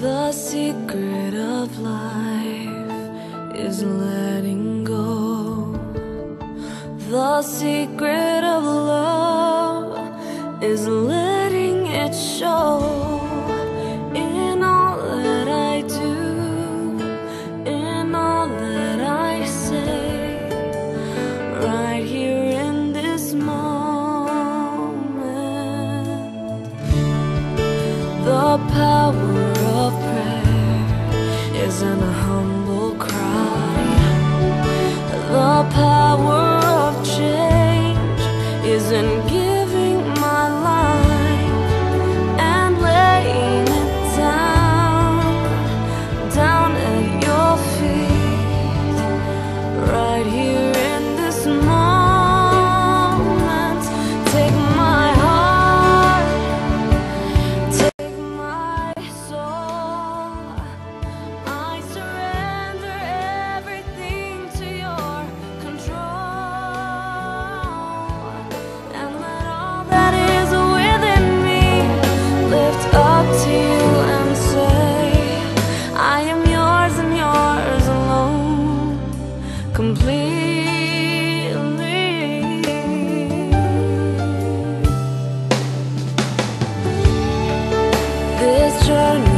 The secret of life is letting go. The secret of love is letting it show in all that I do, in all that I say, right here in this moment. The power Completely. This journey